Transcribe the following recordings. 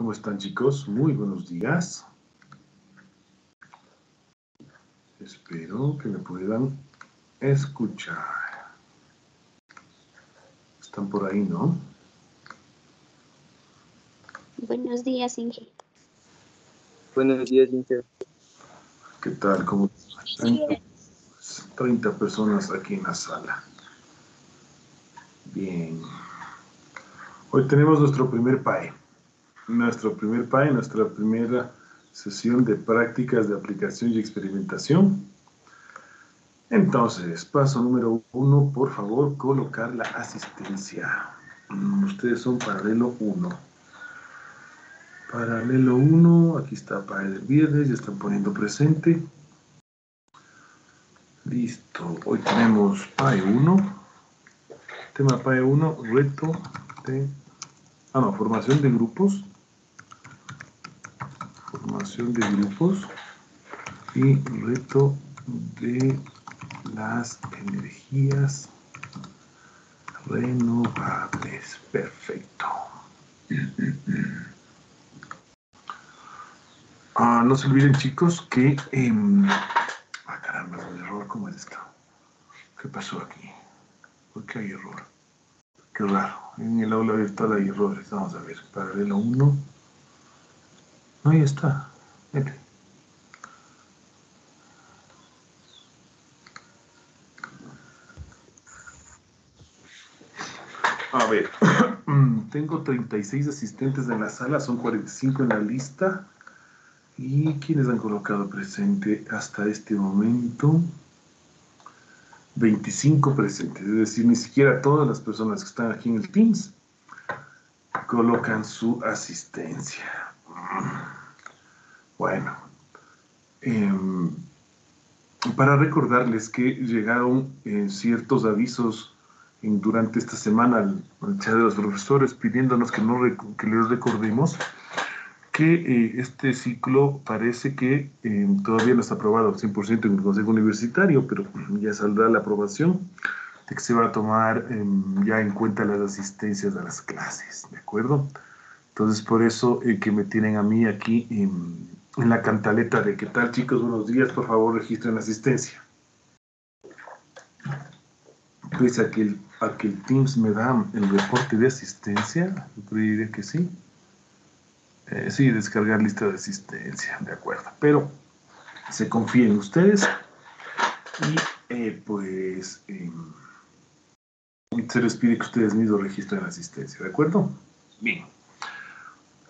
¿Cómo están chicos? Muy buenos días. Espero que me puedan escuchar. Están por ahí, ¿no? Buenos días, Inge. Buenos días, Inge. ¿Qué tal? ¿Cómo están? 30 personas aquí en la sala. Bien. Hoy tenemos nuestro primer PAE. Nuestro primer PAE, nuestra primera sesión de prácticas de aplicación y experimentación. Entonces, paso número uno, por favor, colocar la asistencia. Mm, Ustedes son paralelo 1. Paralelo 1, aquí está PAE del viernes, ya están poniendo presente. Listo, hoy tenemos PAE 1. Tema PAE 1, reto de... Ah, no, formación de grupos. Formación de grupos. Y reto de las energías renovables. Perfecto. Ah, no se olviden, chicos, que... em, Ah, caramba, un error. ¿Cómo es esto? ¿Qué pasó aquí? ¿Por qué hay error? Qué raro. En el aula virtual hay errores. Vamos a ver. Paralelo 1. No, ahí está. A ver. Tengo 36 asistentes en la sala. Son 45 en la lista. ¿Y quiénes han colocado presente hasta este momento? 25 presentes, es decir, ni siquiera todas las personas que están aquí en el Teams colocan su asistencia. Bueno, em, para recordarles que llegaron eh, ciertos avisos en- durante esta semana al, chat de los profesores pidiéndonos que, no que les recordemos que eh, este ciclo parece que eh, todavía no está aprobado al 100% en el Consejo Universitario, pero ya saldrá la aprobación de que se va a tomar em, ya en cuenta las asistencias a las clases, ¿de acuerdo? Entonces, por eso eh, que me tienen a mí aquí em, en la cantaleta de qué tal, chicos, buenos días, por favor, registren asistencia. Pese a que el, a el Teams me da el reporte de asistencia, yo creería que sí. Eh, sí, descargar lista de asistencia, de acuerdo. Pero se confía en ustedes y eh, pues em, se les pide que ustedes mismos registren asistencia, ¿de acuerdo? Bien.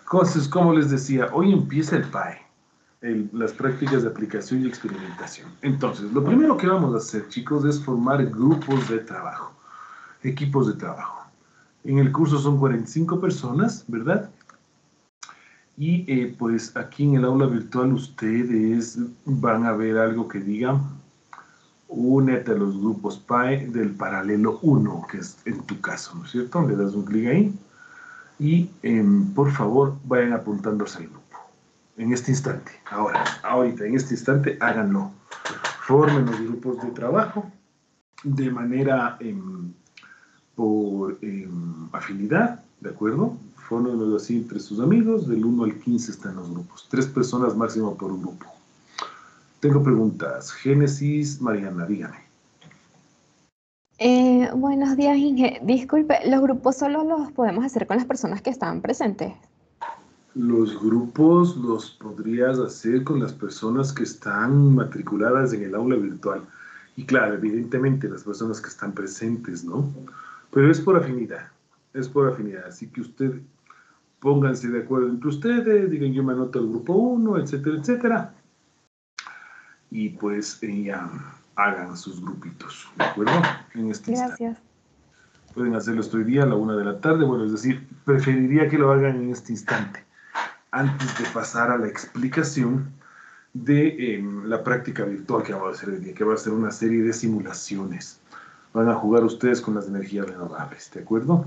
Entonces, como les decía, hoy empieza el PAE, las prácticas de aplicación y experimentación. Entonces, lo primero que vamos a hacer, chicos, es formar grupos de trabajo, equipos de trabajo. En el curso son 45 personas, ¿verdad? Y eh, pues aquí en el aula virtual ustedes van a ver algo que diga únete a los grupos PAE del paralelo 1, que es en tu caso, ¿no es cierto? Le das un clic ahí y em, por favor vayan apuntándose al grupo. En este instante, ahora, ahorita, en este instante, háganlo. Formen los grupos de trabajo de manera em, por em, afinidad, ¿de acuerdo? Fórmenlos así entre sus amigos, del 1 al 15 están los grupos. Tres personas máximo por grupo. Tengo preguntas. Génesis, Mariana, dígame. Eh, buenos días, Inge. Disculpe, ¿los grupos solo los podemos hacer con las personas que estaban presentes? Los grupos los podrías hacer con las personas que están matriculadas en el aula virtual. Y claro, evidentemente las personas que están presentes, ¿no? Pero es por afinidad, es por afinidad. Así que usted pónganse de acuerdo entre ustedes, digan yo me anoto al grupo 1, etcétera, etcétera. Y pues eh, ya hagan sus grupitos, ¿de acuerdo? En este instante. Pueden hacerlo este día a la una de la tarde. Bueno, es decir, preferiría que lo hagan en este instante, antes de pasar a la explicación de em, la práctica virtual que vamos a hacer hoy día, que va a ser una serie de simulaciones. Van a jugar ustedes con las energías renovables, ¿de acuerdo?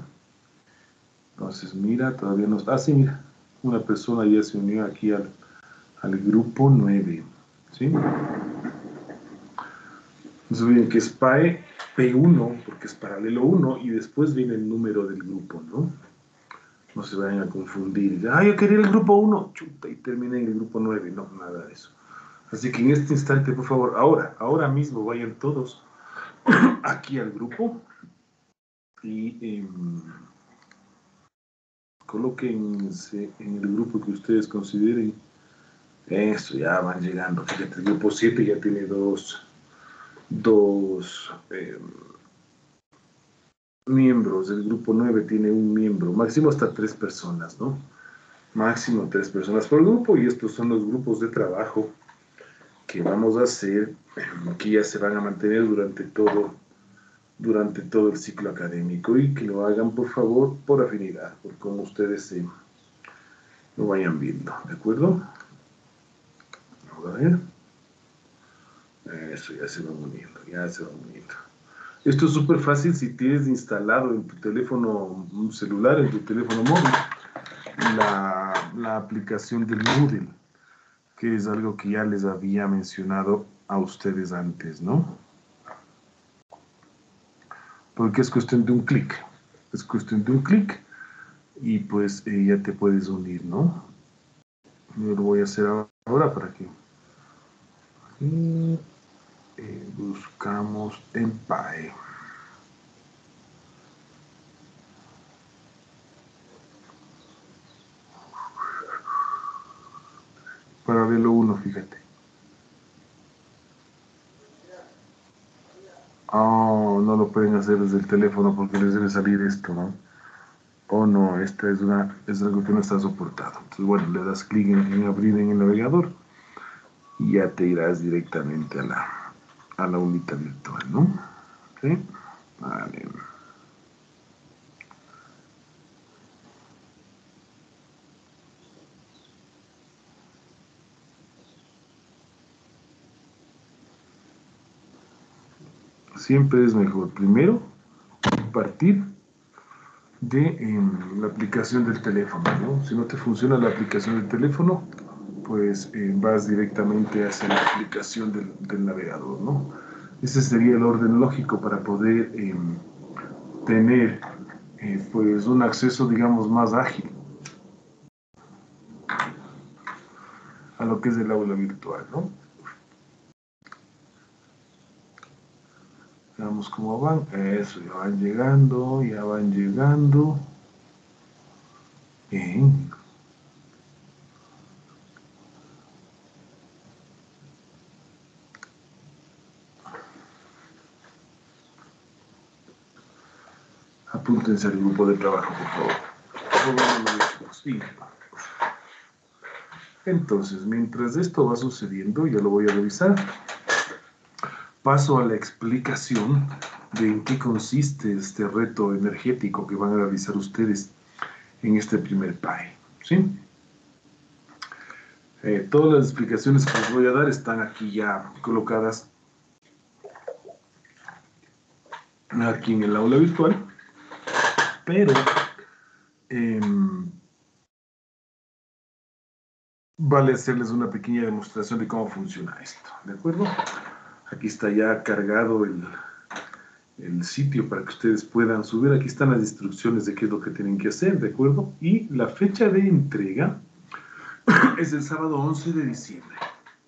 Entonces, mira, todavía no... Ah, sí, mira, una persona ya se unió aquí al, al grupo 9, ¿sí? No se olviden que es PAE P1, porque es paralelo 1, y después viene el número del grupo, ¿no? No se vayan a confundir. Ah, yo quería el grupo 1, chuta, y terminé en el grupo 9. No, nada de eso. Así que en este instante, por favor, ahora, ahora mismo vayan todos aquí al grupo y eh, colóquense en el grupo que ustedes consideren. Eso, ya van llegando. Fíjate, el grupo 7 ya tiene dos, dos eh, miembros. El grupo 9 tiene un miembro. Máximo hasta tres personas, ¿no? Máximo tres personas por grupo y estos son los grupos de trabajo que vamos a hacer, que ya se van a mantener durante todo durante todo el ciclo académico y que lo hagan por favor por afinidad, por como ustedes se lo vayan viendo, ¿de acuerdo? Vamos a ver. Eso ya se va uniendo, ya se va uniendo. Esto es súper fácil si tienes instalado en tu teléfono celular, en tu teléfono móvil, la, la aplicación del Moodle, que es algo que ya les había mencionado a ustedes antes, ¿no? porque es cuestión de un clic. Es cuestión de un clic y pues eh, ya te puedes unir, ¿no? Yo lo voy a hacer ahora para que y, eh, buscamos en PAE. Paralelo 1, fíjate. Oh, no lo pueden hacer desde el teléfono porque les debe salir esto, ¿no? Oh, no, esta es, una, es algo que no está soportado. Entonces, bueno, le das clic en, abrir en el navegador y ya te irás directamente a la, a la unita virtual, ¿no? ¿Sí? Vale. siempre es mejor primero partir de em, la aplicación del teléfono. ¿no? Si no te funciona la aplicación del teléfono, pues eh, vas directamente hacia la aplicación del, navegador. ¿no? Ese sería el orden lógico para poder em, tener eh, pues un acceso, digamos, más ágil a lo que es el aula virtual. ¿no? Veamos cómo van. Eso, ya van llegando, ya van llegando. Bien. Apúntense al grupo de trabajo, por favor. Entonces, mientras esto va sucediendo, ya lo voy a revisar paso a la explicación de en qué consiste este reto energético que van a realizar ustedes en este primer PAE. ¿sí? Eh, todas las explicaciones que les voy a dar están aquí ya colocadas aquí en el aula virtual, pero em, vale hacerles una pequeña demostración de cómo funciona esto, ¿de acuerdo? Aquí está ya cargado el, el sitio para que ustedes puedan subir. Aquí están las instrucciones de qué es lo que tienen que hacer, ¿de acuerdo? Y la fecha de entrega es el sábado 11 de diciembre.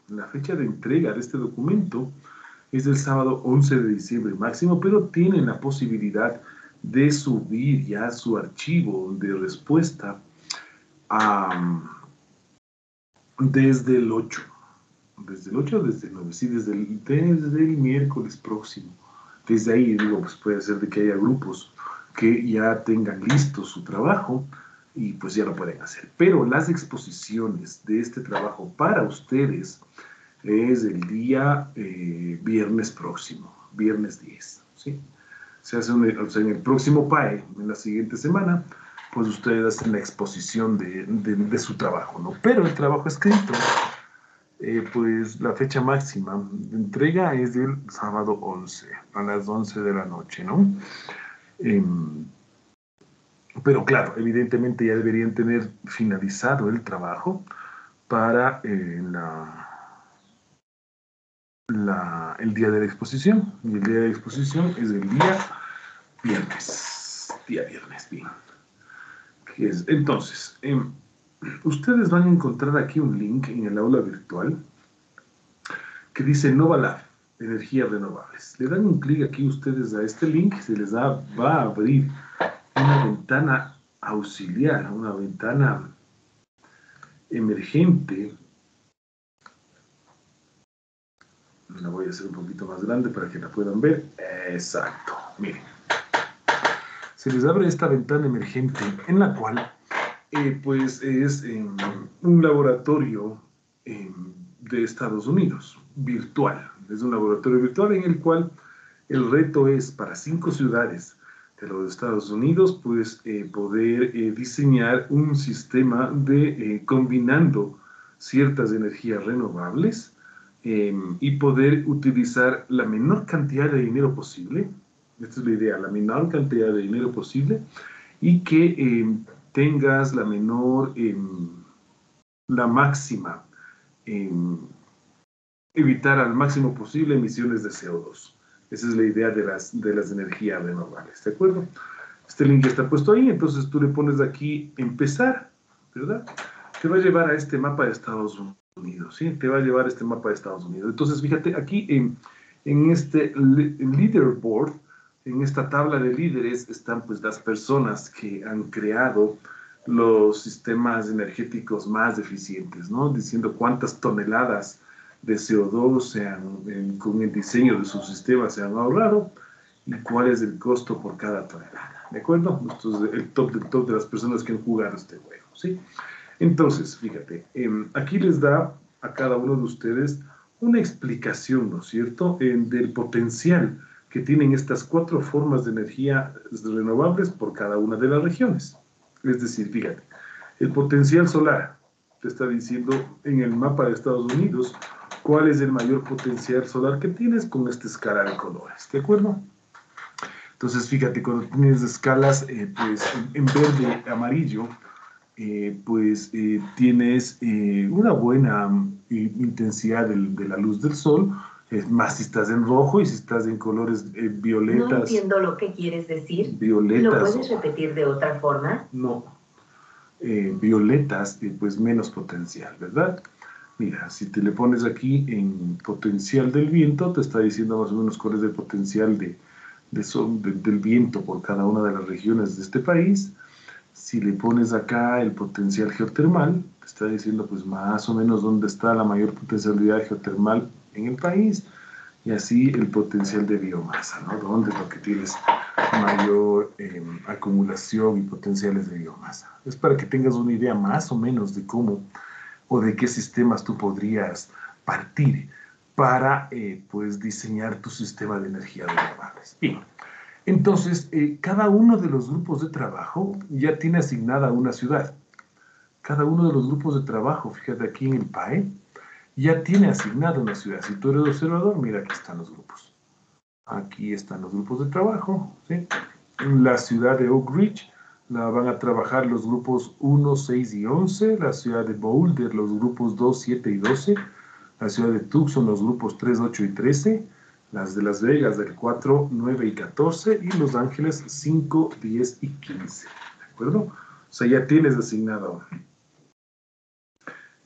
La fecha de entrega de este documento es el sábado 11 de diciembre máximo, pero tienen la posibilidad de subir ya su archivo de respuesta desde el 8 desde el 8 desde el 9, sí, desde el, desde el miércoles próximo. Desde ahí, digo, pues puede ser de que haya grupos que ya tengan listo su trabajo y pues ya lo pueden hacer. Pero las exposiciones de este trabajo para ustedes es el día eh, viernes próximo, viernes 10, ¿sí? Se hace en el próximo PAE, en la siguiente semana, pues ustedes hacen la exposición de, de, de su trabajo, ¿no? Pero el trabajo escrito eh, pues la fecha máxima de entrega es el sábado 11, a las 11 de la noche, ¿no? Em, pero claro, evidentemente ya deberían tener finalizado el trabajo para eh, la, el día de la exposición. Y el día de la exposición es el día viernes. Día viernes, bien. ¿Qué es? Entonces, em, ustedes van a encontrar aquí un link en el aula virtual que dice Nova energías renovables. Le dan un clic aquí ustedes a este link, se les da, va a abrir una ventana auxiliar, una ventana emergente. La voy a hacer un poquito más grande para que la puedan ver. Exacto, miren. Se les abre esta ventana emergente en la cual eh, pues es em, un laboratorio em, de Estados Unidos, virtual. Es un laboratorio virtual en el cual el reto es para cinco ciudades de los Estados Unidos, pues eh, poder eh, diseñar un sistema de eh, combinando ciertas energías renovables em, y poder utilizar la menor cantidad de dinero posible, esta es la idea, la menor cantidad de dinero posible y que em, tengas la menor, em, la máxima, evitar al máximo posible emisiones de CO2. Esa es la idea de las, de las energías renovables, ¿de acuerdo? Este link está puesto ahí, entonces tú le pones aquí empezar, ¿verdad? Te va a llevar a este mapa de Estados Unidos, ¿sí? Te va a llevar este mapa de Estados Unidos. Entonces, fíjate, aquí en, en este leaderboard, en esta tabla de líderes, están pues las personas que han creado los sistemas energéticos más eficientes, ¿no? Diciendo cuántas toneladas de CO2 sean, con el diseño de su sistema se han ahorrado y cuál es el costo por cada tonelada. ¿De acuerdo? Esto es el top del top de las personas que han jugado este juego. ¿sí? Entonces, fíjate, em, aquí les da a cada uno de ustedes una explicación, ¿no es cierto?, del potencial que tienen estas cuatro formas de energía renovables por cada una de las regiones. Es decir, fíjate, el potencial solar, te está diciendo en el mapa de Estados Unidos, cuál es el mayor potencial solar que tienes con esta escala de colores, ¿de acuerdo? Entonces, fíjate, cuando tienes escalas eh, pues, en verde, amarillo, eh, pues eh, tienes una buena intensidad de, la luz del sol, más si estás en rojo y si estás en colores violetas. No entiendo lo que quieres decir. Violetas. ¿Lo puedes repetir de otra forma? No. violetas, pues menos potencial, ¿verdad? Mira, si te le pones aquí en potencial del viento, te está diciendo más o menos cuál es el potencial de, del viento por cada una de las regiones de este país. Si le pones acá el potencial geotermal, te está diciendo pues más o menos dónde está la mayor potencialidad geotermal en el país. Y así el potencial de biomasa, ¿no? Dónde es lo que tienes mayor em, acumulación y potenciales de biomasa. Es para que tengas una idea más o menos de cómo o de qué sistemas tú podrías partir para eh, pues diseñar tu sistema de energía renovables. Bien, entonces eh, cada uno de los grupos de trabajo ya tiene asignada una ciudad. Cada uno de los grupos de trabajo, fíjate aquí en el PAE, ya tiene asignada una ciudad. Si tú eres observador, mira aquí están los grupos. Aquí están los grupos de trabajo. La ciudad de Oak Ridge la van a trabajar los grupos 1, 6 y 11, la ciudad de Boulder los grupos 2, 7 y 12, la ciudad de Tucson los grupos 3, 8 y 13, las de Las Vegas del 4, 9 y 14 y Los Ángeles 5, 10 y 15. ¿De acuerdo? O sea, ya tienes asignado,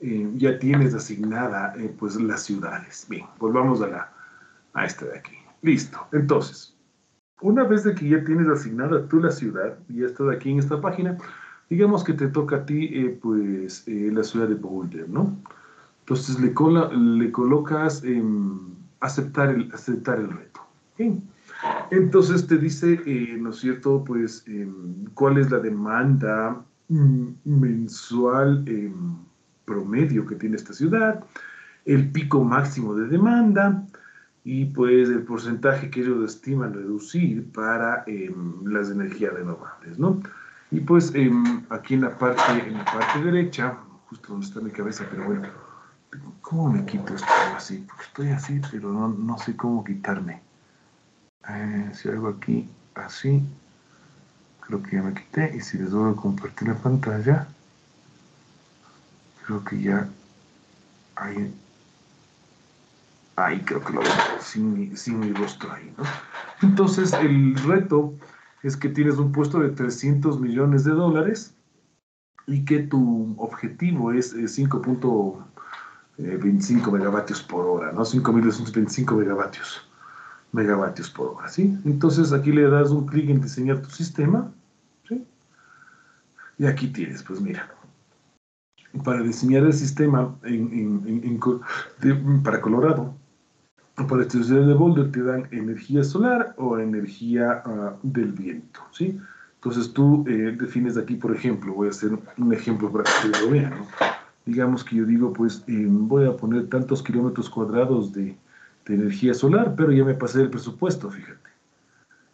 eh, ya tienes asignada eh, pues las ciudades. Bien, volvamos a, la, a esta de aquí. Listo. Entonces, una vez de que ya tienes asignada tú la ciudad, y ya estás aquí en esta página, digamos que te toca a ti, eh, pues, eh, la ciudad de Boulder, ¿no? Entonces le, le colocas aceptar, el, aceptar el reto. Entonces te dice, eh, ¿no es cierto? Pues, em, cuál es la demanda mm, mensual em, promedio que tiene esta ciudad, el pico máximo de demanda, y pues el porcentaje que ellos estiman reducir para em, las energías renovables, ¿no? Y pues aquí en la, parte, en la parte derecha, justo donde está mi cabeza, pero bueno, ¿cómo me quito esto así? Porque estoy así, pero no, no sé cómo quitarme. Eh, si hago aquí así, creo que ya me quité, y si les doy a compartir la pantalla, creo que ya hay Ahí creo que lo veo sin, mi rostro ahí, ¿no? Entonces, el reto es que tienes un puesto de 300 millones de dólares, y que tu objetivo es 5.25 eh, megavatios por hora, ¿no? 5.225 megavatios, megavatios por hora, ¿sí? Entonces aquí le das un clic en diseñar tu sistema, ¿sí? Y aquí tienes, pues mira, para diseñar el sistema para Colorado, para esta ciudad de Boulder te dan energía solar o energía ah, del viento, ¿sí? Entonces tú eh, defines aquí, por ejemplo, voy a hacer un ejemplo para que lo vean, ¿no? Digamos que yo digo, pues eh, voy a poner tantos kilómetros cuadrados de, de, energía solar, pero ya me pasé el presupuesto, fíjate.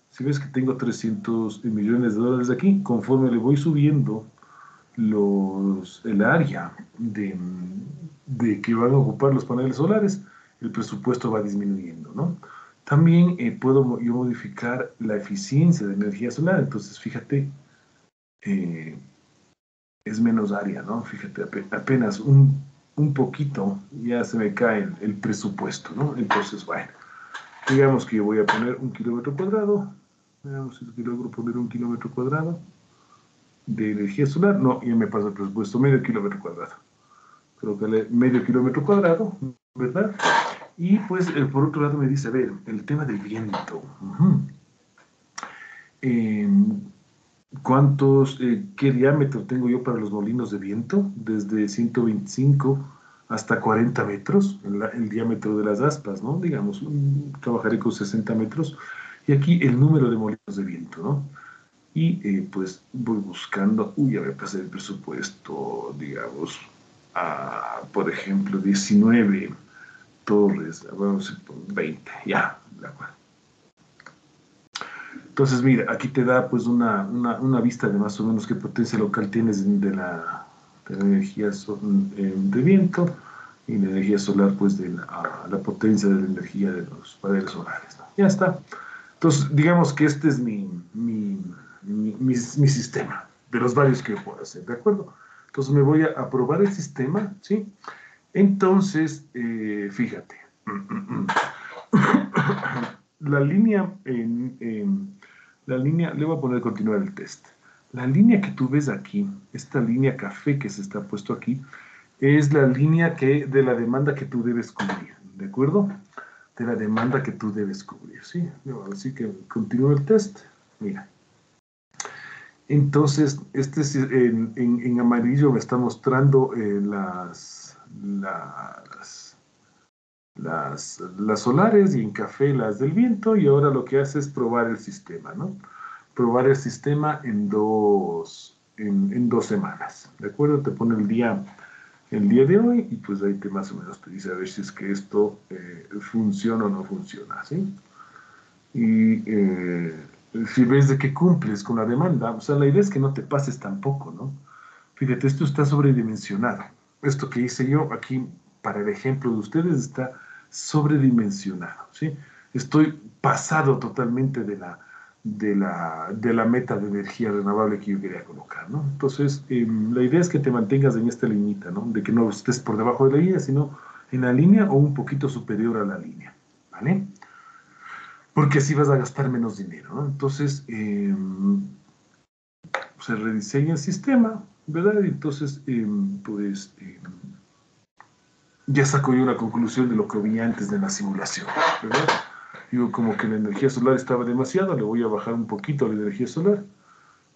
Si ves que tengo 300 millones de dólares aquí, conforme le voy subiendo los, el área de, de que van a ocupar los paneles solares, el presupuesto va disminuyendo, ¿no? También eh, puedo yo modificar la eficiencia de energía solar, entonces fíjate, eh, es menos área, ¿no? Fíjate, apenas un, un poquito ya se me cae el, presupuesto, ¿no? Entonces, bueno, digamos que yo voy a poner un kilómetro cuadrado, veamos si logro poner un kilómetro cuadrado de energía solar, no, ya me pasa el presupuesto, medio kilómetro cuadrado. Creo que medio kilómetro cuadrado, ¿verdad? Y pues eh, por otro lado me dice, a ver, el tema del viento. Em, ¿Cuántos, eh, qué diámetro tengo yo para los molinos de viento? Desde 125 hasta 40 metros, el, diámetro de las aspas, ¿no? Digamos, trabajaré con 60 metros. Y aquí el número de molinos de viento, ¿no? Y eh, pues voy buscando, uy, ya me pasé el presupuesto, digamos, a, por ejemplo, 19 torres, vamos a 20, ya, de acuerdo. Entonces, mira, aquí te da pues una, una, vista de más o menos qué potencia local tienes de la, energía eh, de viento y la energía solar, pues de la, potencia de la energía de los paneles solares. Ya está. Entonces, digamos que este es mi, mi, mi, sistema, de los varios que puedo hacer, ¿de acuerdo? Entonces me voy a aprobar el sistema, ¿sí? Entonces, eh, fíjate, la línea, la línea, le voy a poner continuar el test. La línea que tú ves aquí, esta línea café que se está puesto aquí, es la línea que, de la demanda que tú debes cubrir, ¿de acuerdo? De la demanda que tú debes cubrir, ¿sí? Así que continúo el test, mira. Entonces, este en, amarillo me está mostrando eh, las las, las, las, solares y en café las del viento y ahora lo que hace es probar el sistema, ¿no? Probar el sistema en dos, en, dos semanas, ¿de acuerdo? Te pone el día, el día de hoy y pues ahí te más o menos te dice a ver si es que esto eh, funciona o no funciona, ¿sí? Y eh, si ves de que cumples con la demanda, o sea, la idea es que no te pases tampoco, ¿no? Fíjate, esto está sobredimensionado esto que hice yo aquí para el ejemplo de ustedes está sobredimensionado, ¿sí? Estoy pasado totalmente de la, de la, de la meta de energía renovable que yo quería colocar, ¿no? Entonces, em, la idea es que te mantengas en esta liñita, ¿no? De que no estés por debajo de la línea, sino en la línea o un poquito superior a la línea, ¿vale? Porque así vas a gastar menos dinero, ¿no? Entonces, em, se rediseña el sistema, ¿verdad? Entonces, em, pues, ya saco yo una conclusión de lo que vi antes de la simulación, ¿verdad? Digo, como que la energía solar estaba demasiado, le voy a bajar un poquito la energía solar,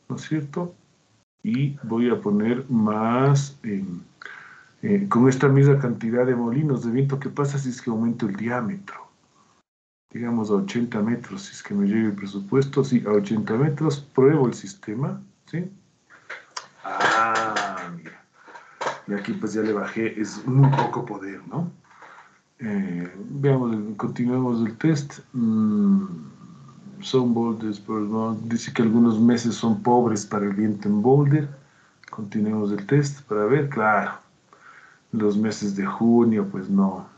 ¿no es cierto? Y voy a poner más, em, eh, con esta misma cantidad de molinos de viento, ¿qué pasa si es que aumento el diámetro? Digamos a 80 metros, si es que me llegue el presupuesto, sí, a 80 metros, pruebo el sistema, ¿sí? Ah, mira. Y aquí pues ya le bajé, es muy poco poder, ¿no? Eh, veamos, continuemos el test. Mm, son boulders, dice que algunos meses son pobres para el viento en boulder. Continuemos el test para ver, claro. Los meses de junio, pues no.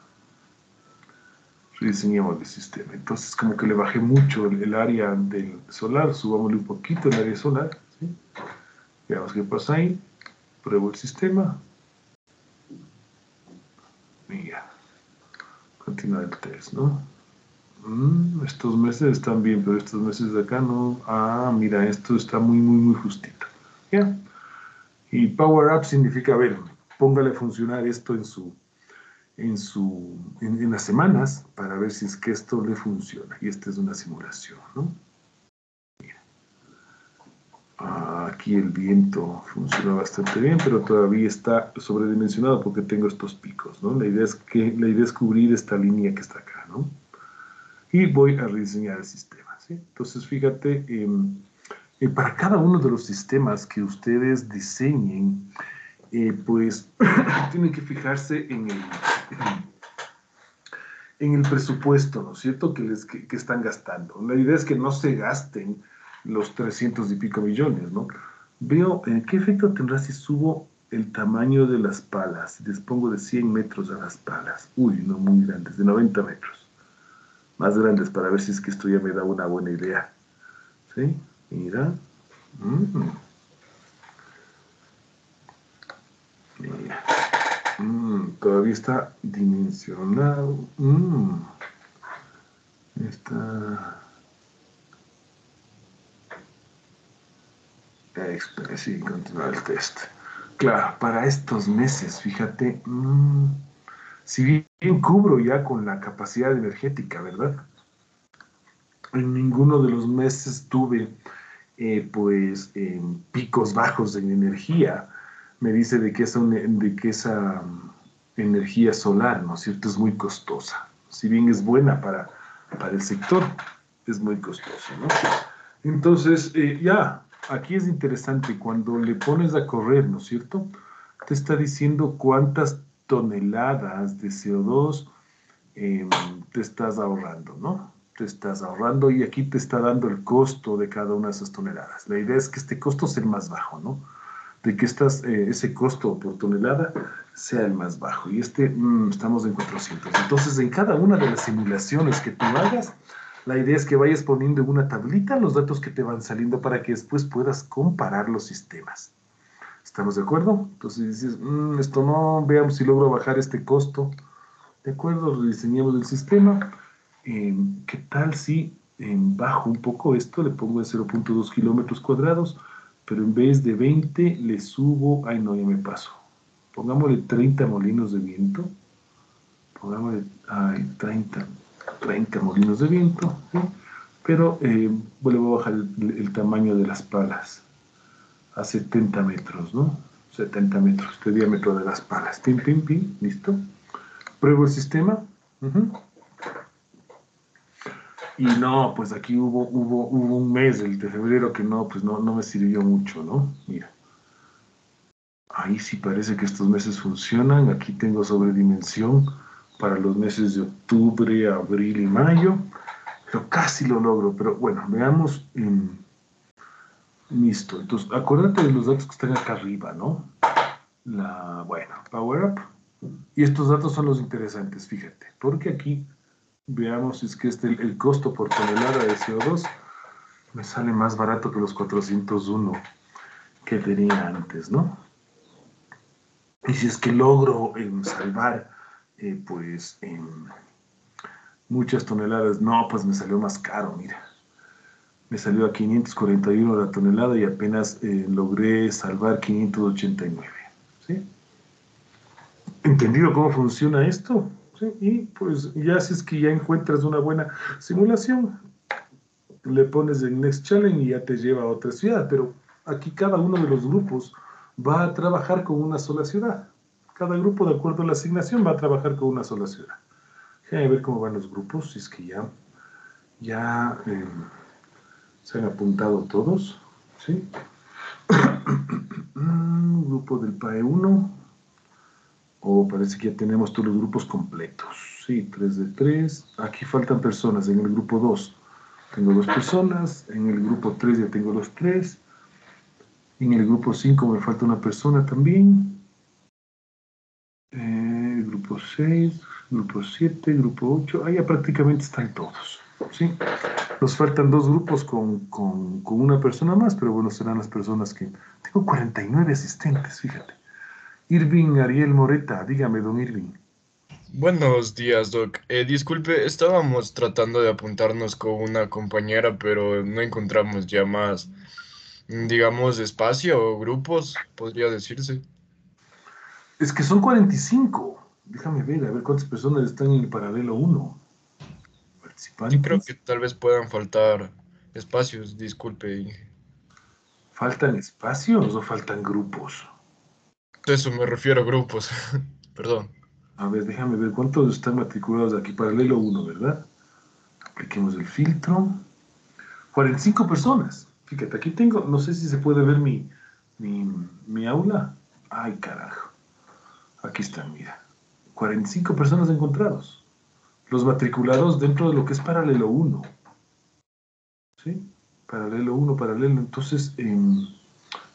Rediseñemos el sistema. Entonces, como que le bajé mucho el, área del solar, subámosle un poquito el área solar. Veamos qué pasa ahí. Pruebo el sistema. Mira. Continúa el test, ¿no? Mm, estos meses están bien, pero estos meses de acá no. Ah, mira, esto está muy, muy, muy justito. ¿Ya? Y Power Up significa, a ver, póngale a funcionar esto en su, en, su, en, las semanas para ver si es que esto le funciona. Y esta es una simulación, ¿no? Aquí el viento funciona bastante bien, pero todavía está sobredimensionado porque tengo estos picos, ¿no? La idea es, que, la idea es cubrir esta línea que está acá, ¿no? Y voy a rediseñar el sistema. Entonces, fíjate, em, eh, para cada uno de los sistemas que ustedes diseñen, eh, pues tienen que fijarse en el, en el presupuesto, ¿no es cierto?, que, les, que, están gastando. La idea es que no se gasten los 300 y pico millones, ¿no? Veo, ¿en ¿qué efecto tendrá si subo el tamaño de las palas? Si les pongo de 100 metros a las palas. Uy, no muy grandes, de 90 metros. Más grandes para ver si es que esto ya me da una buena idea. ¿Sí? Mira. Mm. Mm, todavía está dimensionado. Mm. Está. Sí, continuar el test. Claro, para estos meses, fíjate, si bien cubro ya con la capacidad energética, ¿verdad? En ninguno de los meses tuve, eh, pues, picos bajos en energía me dice de que esa, de que esa mm, energía solar, ¿no es cierto?, es muy costosa. Si bien es buena para, para el sector, es muy costosa, ¿no? Entonces, eh, ya, aquí es interesante, cuando le pones a correr, ¿no es cierto?, te está diciendo cuántas toneladas de CO2 em, te estás ahorrando, ¿no? Te estás ahorrando y aquí te está dando el costo de cada una de esas toneladas. La idea es que este costo sea el más bajo, ¿no? de que estas, eh, ese costo por tonelada sea el más bajo. Y este, mm, estamos en 400. Entonces, en cada una de las simulaciones que tú hagas, la idea es que vayas poniendo en una tablita los datos que te van saliendo para que después puedas comparar los sistemas. ¿Estamos de acuerdo? Entonces dices, mm, esto no, veamos si logro bajar este costo. De acuerdo, rediseñamos el sistema. Em, ¿Qué tal si em, bajo un poco esto? Le pongo en 0.2 kilómetros cuadrados pero en vez de 20 le subo, ay no, ya me paso. Pongámosle 30 molinos de viento. Pongámosle, ay, 30, 30 molinos de viento. Pero eh, vuelvo a bajar el, tamaño de las palas a 70 metros, ¿no? 70 metros de diámetro de las palas. Pim, pim, pim, listo. Pruebo el sistema. Y no, pues aquí hubo, hubo, hubo un mes, el de febrero, que no, pues no, no me sirvió mucho, ¿no? Mira. Ahí sí parece que estos meses funcionan. Aquí tengo sobredimensión para los meses de octubre, abril y mayo. Pero casi lo logro. Pero bueno, veamos. listo. Entonces, acuérdate de los datos que están acá arriba, ¿no? La, bueno, Power Up. Y estos datos son los interesantes, fíjate. Porque aquí Veamos si es que este, el costo por tonelada de CO2 me sale más barato que los 401 que tenía antes, ¿no? Y si es que logro salvar, eh, pues, muchas toneladas, no, pues me salió más caro, mira. Me salió a 541 la tonelada y apenas eh, logré salvar 589, ¿sí? ¿Entendido cómo funciona esto? Y pues ya si es que ya encuentras una buena simulación, le pones en Next Challenge y ya te lleva a otra ciudad, pero aquí cada uno de los grupos va a trabajar con una sola ciudad. Cada grupo, de acuerdo a la asignación, va a trabajar con una sola ciudad. Déjame ver cómo van los grupos, si es que ya, ya eh, se han apuntado todos. ¿sí? grupo del PAE 1. O parece que ya tenemos todos los grupos completos. Sí, 3 de 3. Aquí faltan personas. En el grupo 2 tengo dos personas. En el grupo 3 ya tengo los 3. En el grupo 5 me falta una persona también. Eh, grupo 6, grupo 7, grupo 8. Ahí ya prácticamente están todos. ¿sí? Nos faltan dos grupos con, con, con una persona más, pero bueno, serán las personas que... Tengo 49 asistentes, fíjate. Irving Ariel Moreta, dígame, don Irving. Buenos días, Doc. Eh, disculpe, estábamos tratando de apuntarnos con una compañera, pero no encontramos ya más. digamos, espacio o grupos, podría decirse. Es que son 45. Déjame ver, a ver cuántas personas están en el paralelo 1. Participantes. Yo creo que tal vez puedan faltar espacios, disculpe. ¿Faltan espacios o faltan grupos? Eso me refiero a grupos, perdón. A ver, déjame ver cuántos están matriculados aquí. Paralelo 1, ¿verdad? Apliquemos el filtro. 45 personas. Fíjate, aquí tengo, no sé si se puede ver mi, mi, mi aula. Ay, carajo. Aquí están, mira. 45 personas encontrados. Los matriculados dentro de lo que es paralelo 1. ¿Sí? Paralelo 1, paralelo. Entonces, em,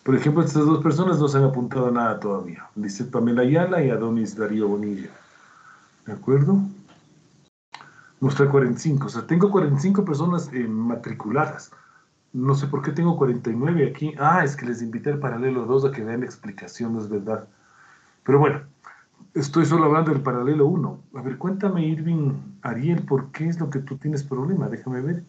por ejemplo, estas dos personas no se han apuntado nada todavía. Dice Pamela Ayala y Adonis Darío Bonilla. ¿De acuerdo? Muestra 45. O sea, tengo 45 personas eh, matriculadas. No sé por qué tengo 49 aquí. Ah, es que les invité al paralelo 2 a que vean la explicación, es verdad. Pero bueno, estoy solo hablando del paralelo 1. A ver, cuéntame, Irving, Ariel, ¿por qué es lo que tú tienes problema? Déjame ver.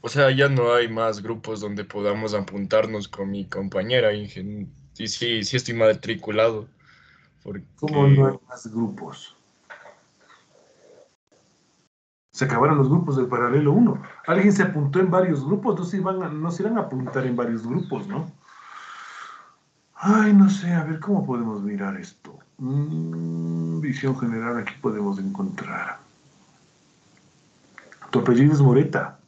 O sea, ya no hay más grupos donde podamos apuntarnos con mi compañera, Inge. Y sí, sí estoy matriculado. Porque... ¿Cómo no hay más grupos? Se acabaron los grupos del paralelo 1. Alguien se apuntó en varios grupos, no se, iban a, no se irán a apuntar en varios grupos, ¿no? Ay, no sé, a ver cómo podemos mirar esto. Mm, visión general, aquí podemos encontrar. Tu apellido es Moreta.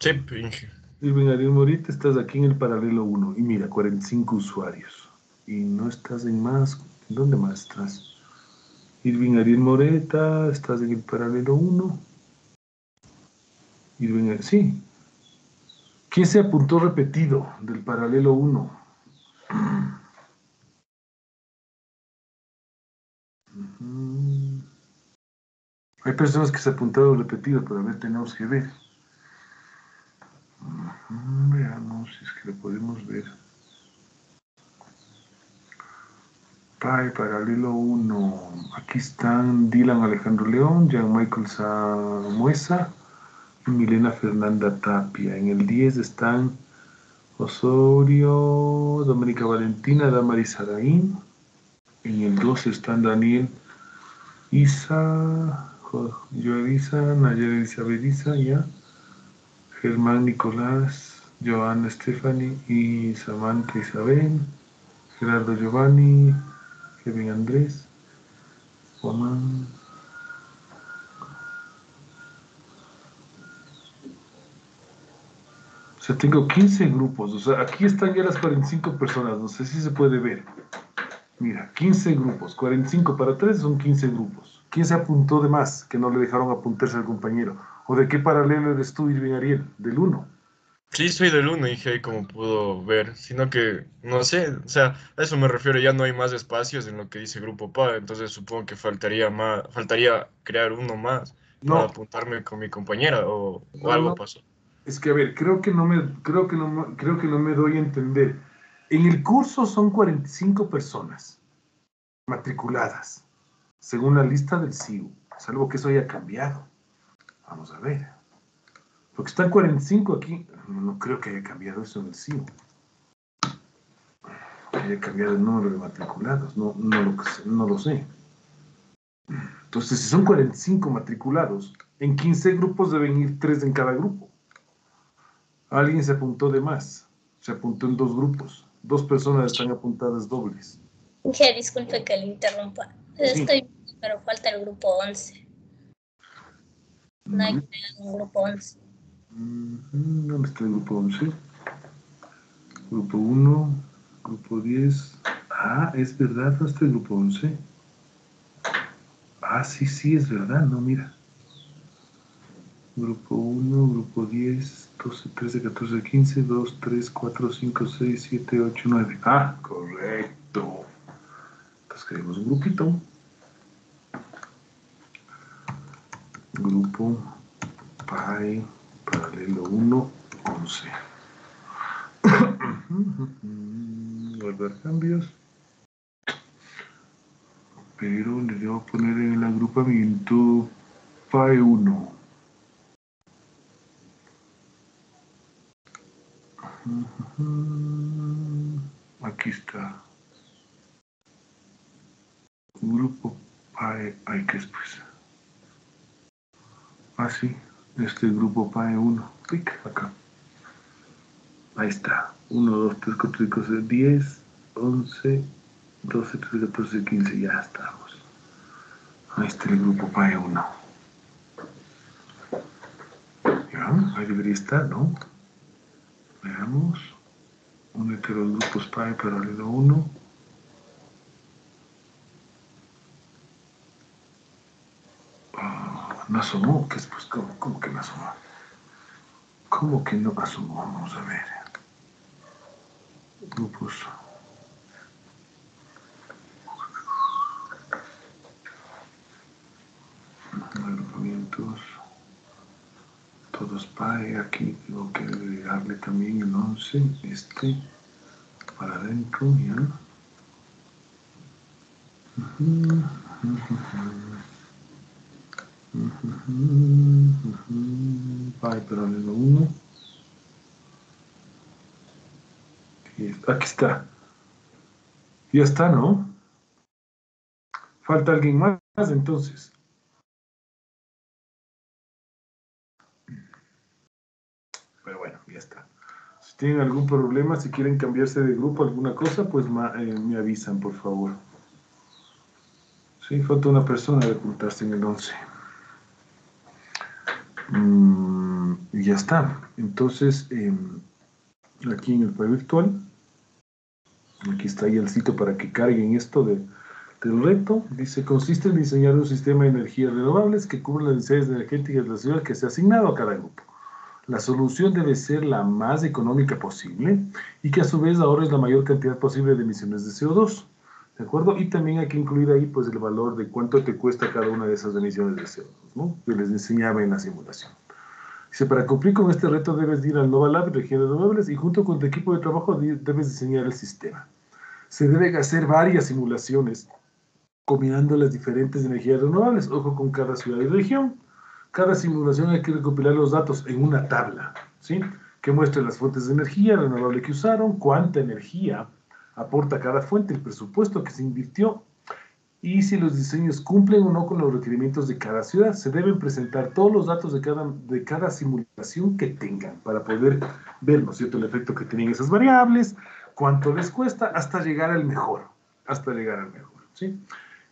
Sí, Inge. Irving Ariel Morita, estás aquí en el paralelo 1 y mira, 45 usuarios. Y no estás en más. ¿En dónde más estás? Irving Ariel Moreta, estás en el paralelo 1. Irving Ariel, sí. ¿Quién se apuntó repetido del paralelo 1? Hay personas que se apuntaron repetido, pero a ver, tenemos que ver. Veamos si es que lo podemos ver. PAI, paralelo 1. Aquí están Dylan Alejandro León, Jean Michael Samuesa y Milena Fernanda Tapia. En el 10 están Osorio, Doménica Valentina, Damaris Araín. En el 12 están Daniel Isa, Jo- Joel Isa, Nayera Isabel Isa, ya. Germán Nicolás, Joana Stephanie y Samantha Isabel, Gerardo Giovanni, Kevin Andrés, Juan. O sea, tengo 15 grupos. O sea, aquí están ya las 45 personas. No sé si se puede ver. Mira, 15 grupos. 45 para 3 son 15 grupos. ¿Quién se apuntó de más que no le dejaron apuntarse al compañero? ¿O de qué paralelo eres tú, Irving Ariel? Del 1. Sí, soy del 1, Inge, como pudo ver. Sino que, no sé, o sea, a eso me refiero, ya no hay más espacios en lo que dice Grupo PA, entonces supongo que faltaría más, faltaría crear uno más para apuntarme con mi compañera o, o No, algo no. pasó. Es que a ver, creo que no me, creo que no, creo que no me doy a entender. En el curso son 45 personas matriculadas, según la lista del CIU, salvo que eso haya cambiado. Vamos a ver. Porque están 45 aquí, no, creo que haya cambiado eso en el CIU. Que haya cambiado el número de matriculados, no, no, lo, no lo sé. Entonces, si son 45 matriculados, en 15 grupos deben ir 3 en cada grupo. Alguien se apuntó de más, se apuntó en dos grupos. Dos personas están apuntadas dobles. Que disculpe que le interrumpa. Sí. Estoy, pero falta el grupo 11. No hay creado un grupo 11. Ujú, ¿Dónde está el grupo 11? Grupo 1, grupo 10. Ah, es verdad, ¿dónde está el grupo 11? Ah, sí, sí, es verdad, no, mira. Grupo 1, grupo 10, 12, 13, 14, 15, 2, 3, 4, 5, 6, 7, 8, 9. Ah, correcto. Entonces queremos un grupito. Grupo PAI paralelo 1, 11. Guardar cambios. Pero le debo poner en el agrupamiento PAE 1. Aquí está. Grupo PAE, hay que pues. Ah, sí, este grupo PAE 1. Clic acá. Ahí está. 1, 2, 3, 4, 5, 6, 10, 11, 12, 13, 14, 15. Ya estamos. Ahí está el grupo PAE 1. Ya, ahí debería estar, ¿no? Veamos. Únete a los grupos PAE paralelo 1. Ah, no asomó, ¿qué es? Pues, ¿cómo, cómo que no asomó? ¿Cómo que no asomó? Vamos a ver. Grupos. Agrupamientos. Todos PAE. Aquí tengo que agregarle también el 11. Este. Para adentro, ya. PAE paralelo 1. Aquí está- Aquí está. Ya está, ¿no? Falta alguien más, entonces. Pero bueno, ya está. Si tienen algún problema, si quieren cambiarse de grupo, alguna cosa, pues eh, me avisan, por favor. Sí, falta una persona de ocultarse en el 11. Mm, y ya está. Entonces, em, aquí en el file virtual, aquí está ahí el sitio para que carguen esto de, del reto. Dice, consiste en diseñar un sistema de energías renovables que cubra las necesidades energéticas de la ciudad que se ha asignado a cada grupo. La solución debe ser la más económica posible y que a su vez ahorres la mayor cantidad posible de emisiones de CO2. ¿De acuerdo? Y también hay que incluir ahí pues el valor de cuánto te cuesta cada una de esas emisiones de CO2, ¿no? Que les enseñaba en la simulación. Dice, para cumplir con este reto debes ir al Nova Lab de Energías Renovables y junto con tu equipo de trabajo debes diseñar el sistema. Se deben hacer varias simulaciones combinando las diferentes energías renovables, ojo con cada ciudad y región. Cada simulación hay que recopilar los datos en una tabla, ¿sí? Que muestre las fuentes de energía renovable que usaron, cuánta energía aporta cada fuente, el presupuesto que se invirtió y si los diseños cumplen o no con los requerimientos de cada ciudad. Se deben presentar todos los datos de cada, de cada simulación que tengan para poder ver, ¿no es cierto?, el efecto que tienen esas variables, cuánto les cuesta, hasta llegar al mejor, hasta llegar al mejor, ¿sí?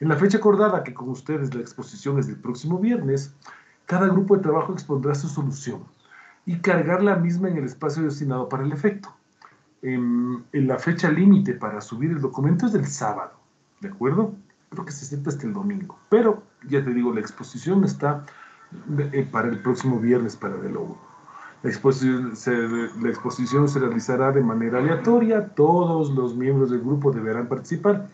En la fecha acordada, que con ustedes la exposición es del próximo viernes, cada grupo de trabajo expondrá su solución y cargar la misma en el espacio destinado para el efecto. En, la fecha límite para subir el documento es del sábado, ¿de acuerdo? Creo que se sienta hasta el domingo, pero ya te digo, la exposición está eh, para el próximo viernes para el 1. La exposición, se, la exposición se realizará de manera aleatoria, todos los miembros del grupo deberán participar.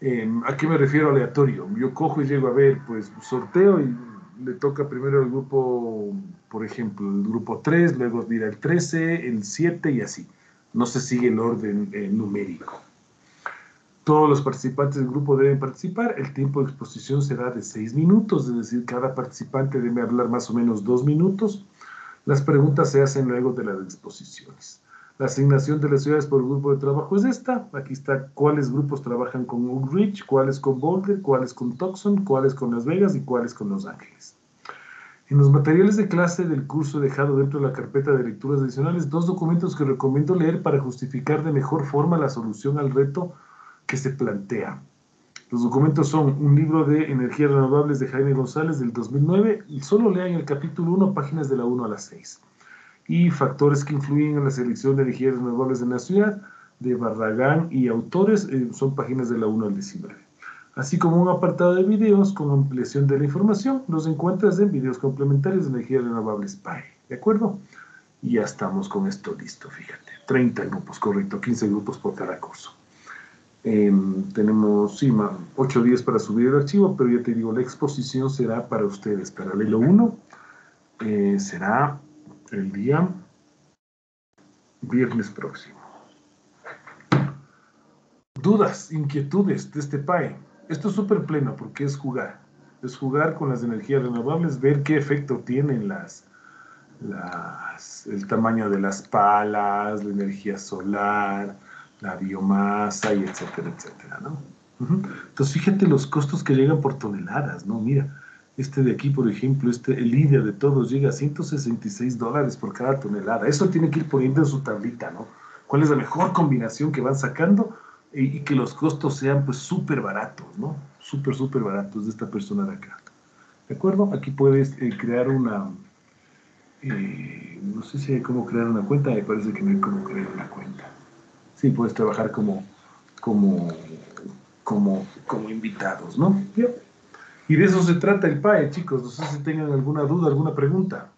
Eh, ¿A qué me refiero aleatorio? Yo cojo y llego a ver, pues sorteo y le toca primero el grupo, por ejemplo, el grupo 3, luego mira el 13, el 7 y así. No se sigue el orden eh, numérico. Todos los participantes del grupo deben participar. El tiempo de exposición será de 6 minutos, es decir, cada participante debe hablar más o menos 2 minutos. Las preguntas se hacen luego de las exposiciones. La asignación de las ciudades por grupo de trabajo es esta. Aquí está cuáles grupos trabajan con Oak Ridge, cuáles con Boulder, cuáles con Tucson, cuáles con Las Vegas y cuáles con Los Ángeles. En los materiales de clase del curso dejado dentro de la carpeta de lecturas adicionales dos documentos que recomiendo leer para justificar de mejor forma la solución al reto que se plantea. Los documentos son un libro de energías renovables de Jaime González del 2009 y solo lean el capítulo 1, páginas de la 1 a la 6 y factores que influyen en la selección de energías renovables en la ciudad, de Barragán y autores, eh, son páginas de la 1 al 19. Así como un apartado de videos con ampliación de la información, los encuentras en videos complementarios de energías renovables PAE, ¿de acuerdo? Y ya estamos con esto listo, fíjate. 30 grupos, correcto, 15 grupos por cada curso. Eh, tenemos, sí, 8 días para subir el archivo, pero ya te digo, la exposición será para ustedes. Paralelo 1 eh, será el día viernes próximo. Dudas, inquietudes de este PAE. Esto es súper pleno porque es jugar. Es jugar con las energías renovables, ver qué efecto tienen las, las- el tamaño de las palas, la energía solar, la biomasa y etcétera, etcétera, ¿no? Entonces, fíjate los costos que llegan por toneladas, ¿no? Mira, este de aquí, por ejemplo, este, el líder de todos llega a 166 dólares por cada tonelada. Eso tiene que ir poniendo en su tablita, ¿no? ¿Cuál es la mejor combinación que van sacando? Y, que los costos sean, pues, súper baratos, ¿no? Súper, súper baratos de esta persona de acá. ¿De acuerdo? Aquí puedes eh, crear una... eh, no sé si hay cómo crear una cuenta, me parece que no hay cómo crear una cuenta. Sí, puedes trabajar como, como, como, como invitados, ¿no? Ya. Y de eso se trata el PAE, chicos. No sé si tengan alguna duda, alguna pregunta.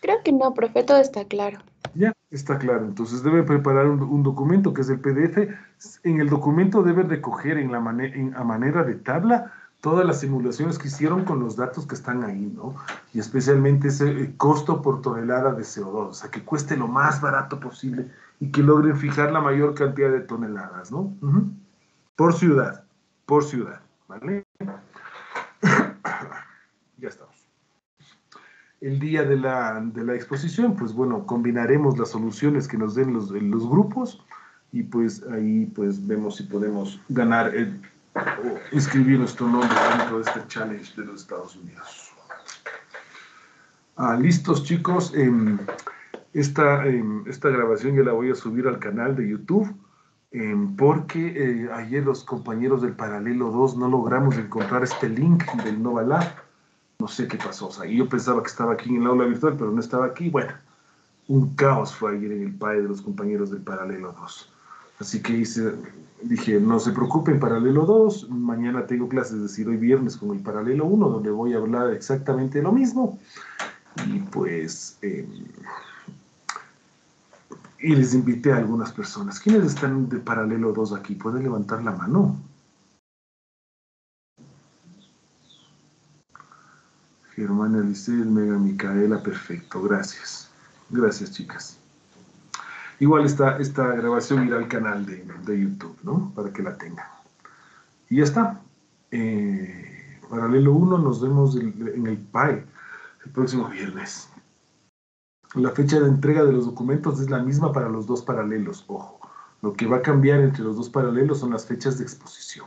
Creo que no, profe, todo está claro. Ya, está claro. Entonces debe preparar un, documento que es el PDF. En el documento debe recoger en la en- a manera de tabla todas las simulaciones que hicieron con los datos que están ahí, ¿no? Y especialmente ese eh, costo por tonelada de CO2, o sea, que cueste lo más barato posible y que logren fijar la mayor cantidad de toneladas, ¿no? Por ciudad, por ciudad, ¿vale? ya estamos el día de la, de la exposición, pues bueno, combinaremos las soluciones que nos den los, grupos y pues ahí pues vemos si podemos ganar el, o inscribir nuestro nombre dentro de este challenge de los Estados Unidos. Ah, listos chicos, Em, esta, em, esta grabación ya la voy a subir al canal de YouTube em, porque eh, ayer los compañeros del Paralelo 2 no logramos encontrar este link del Nova Lab no sé qué pasó. O sea, yo pensaba que estaba aquí en el aula virtual, pero no estaba aquí. Bueno, un caos fue ayer en el PAE de los compañeros del Paralelo 2. Así que hice, dije, no se preocupen, Paralelo 2. Mañana tengo clases, es decir, hoy viernes con el Paralelo 1, donde voy a hablar exactamente lo mismo. Y pues. eh, y les invité a algunas personas. ¿Quiénes están de Paralelo 2 aquí? ¿Pueden levantar la mano? Germán Elisel, Mega Micaela, perfecto, gracias. Gracias, chicas. Igual esta, esta grabación irá al canal de, de YouTube, ¿no? Para que la tengan. Y ya está. Eh, paralelo 1, nos vemos en el PAE el próximo viernes. La fecha de entrega de los documentos es la misma para los dos paralelos, ojo. Lo que va a cambiar entre los dos paralelos son las fechas de exposición.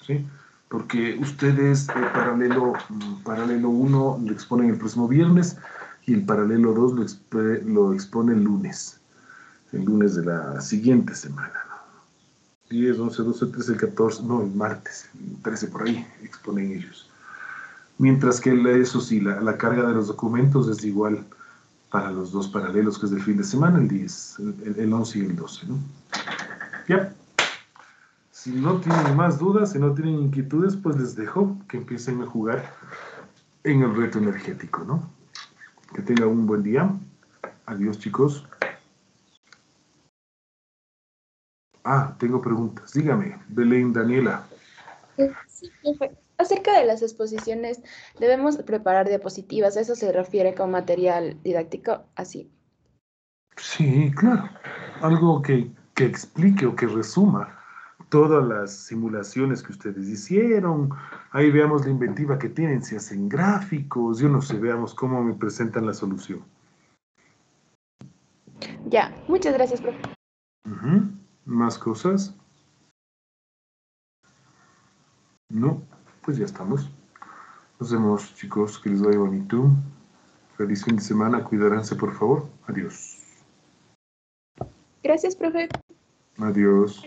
¿sí? Porque ustedes el paralelo, mm, paralelo 1 lo exponen el próximo viernes y el paralelo 2 lo, expe- lo expone el lunes, el lunes de la siguiente semana. ¿no? 10, 11, 12, 13, 14, no, el martes, el 13 por ahí, exponen ellos. Mientras que eso sí, la, la carga de los documentos es igual para los dos paralelos, que es del fin de semana, el 10, el, el 11 y el 12. ¿no? Ya. Si no tienen más dudas, si no tienen inquietudes, pues les dejo que empiecen a jugar en el reto energético, ¿no? Que tengan un buen día. Adiós, chicos. Ah, tengo preguntas. Dígame, Belén, Daniela. Sí, profe. Acerca de las exposiciones, debemos preparar diapositivas. ¿A eso se refiere con material didáctico? Así. Sí, claro. Algo que, que explique o que resuma todas las simulaciones que ustedes hicieron. Ahí veamos la inventiva que tienen, si hacen gráficos, yo no sé, veamos cómo me presentan la solución. Ya, muchas gracias, profe. ¿Más cosas? No, pues ya estamos. Nos vemos, chicos, que les vaya bonito. Feliz fin de semana, cuidaranse, por favor. Adiós. Gracias, profe. Adiós.